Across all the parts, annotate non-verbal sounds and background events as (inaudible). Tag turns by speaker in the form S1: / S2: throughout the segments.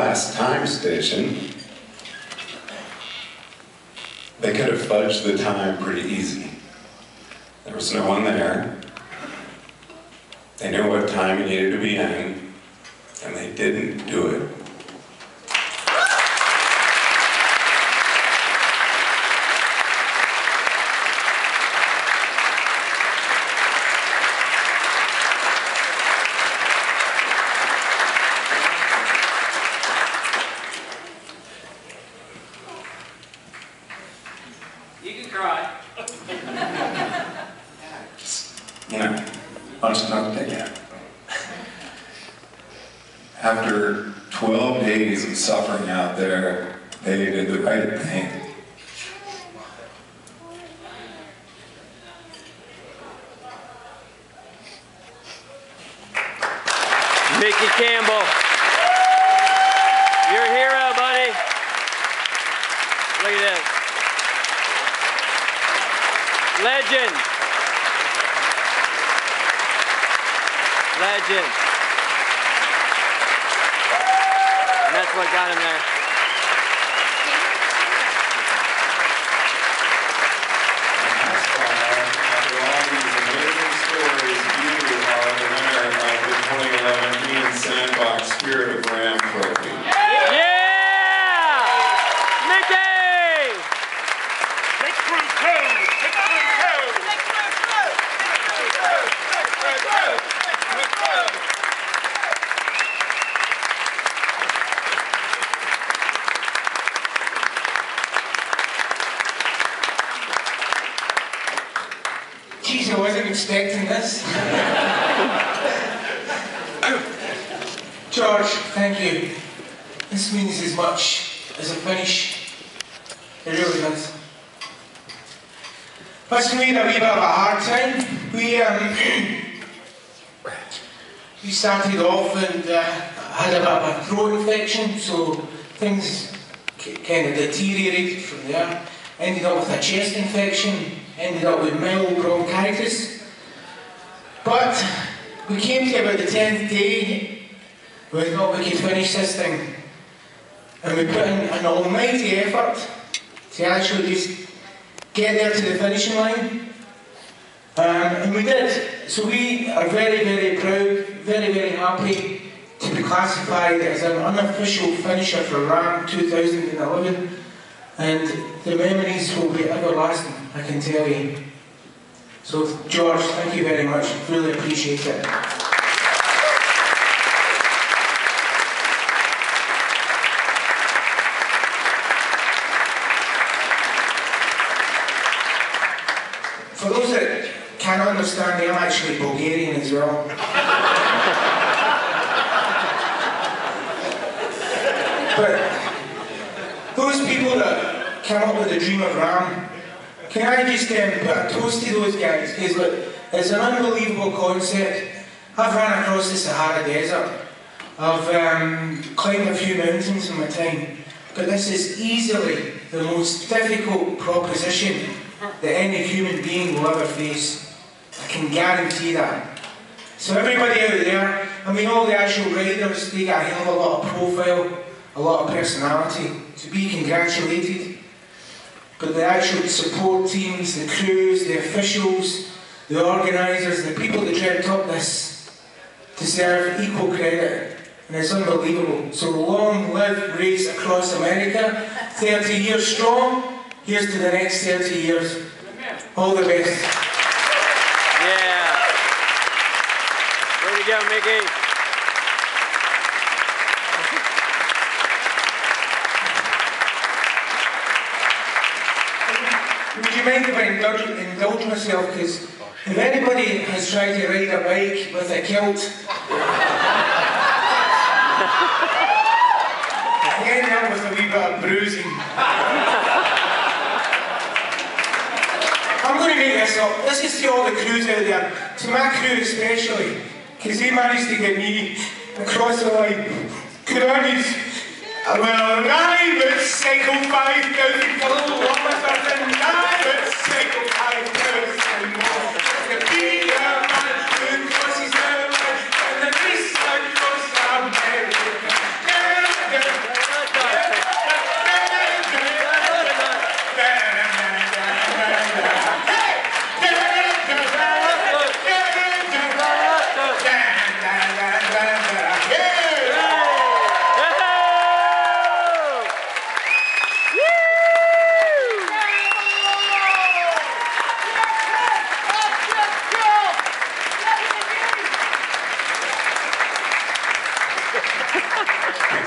S1: glass time station, they could have fudged the time pretty easy. There was no one there. They knew what time it needed to be in, and they didn't do it.
S2: You can cry.
S1: you know, honest enough to take it. After 12 days of suffering out there, they did the right thing.
S3: Mickey Campbell. You're a hero, buddy. Look at this. Legend. Legend. And that's what got him there.
S1: That's why, after all these amazing stories, you are the winner of the 2011 Ian Sandbox Spirit of RAAM Trophy.
S3: Yeah! Mickey!
S4: Big Crew Code! Big Crew Code!
S5: Jeez, I wasn't expecting this. George, thank you. This means as much as a finish. It really does. Must we had a wee bit of a hard time. We um, (coughs) we started off and uh, had a bit of a throat infection, so things kind of deteriorated from there. Ended up with a chest infection, ended up with mild bronchitis. But we came to about the 10th day, we thought we could finish this thing. And we put in an almighty effort to actually just get there to the finishing line. Um, and we did. So we are very, very proud, very, very happy to be classified as an unofficial finisher for RAAM 2011. And the memories will be everlasting, I can tell you. So, George, thank you very much. Really appreciate it. For those that can't understand me, I'm actually Bulgarian as well. (laughs) but those people that come up with the dream of RAAM, can I just put a toast to those guys? Because look, it's an unbelievable concept. I've ran across the Sahara Desert. I've um, climbed a few mountains in my time. But this is easily the most difficult proposition that any human being will ever face. I can guarantee that. So everybody out there, I mean all the actual riders, they got a hell of a lot of profile, a lot of personality, to be congratulated. But the actual support teams, the crews, the officials, the organisers, the people that dreamt up this deserve equal credit. And it's unbelievable. So long live Race Across America, 30 years strong. Here's to the next 30 years. All the best.
S3: Yeah. Way to go, Mickey.
S5: Would you mind I indulge, myself? Because if anybody has tried to ride a bike with a kilt, you end up with a wee bit of bruising. I'm going to make this up. This is to all the crews out there, to my crew especially, because they managed to get me across the line. Could I just, I arrive at Cycle 5000, a little one with us, and arrive at Cycle 5000 more. To be a man who crosses the line, and the race across America. Yeah, yeah.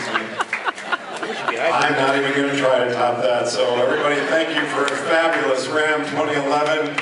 S1: I'm not even gonna try to top that, so everybody, thank you for a fabulous RAAM 2011.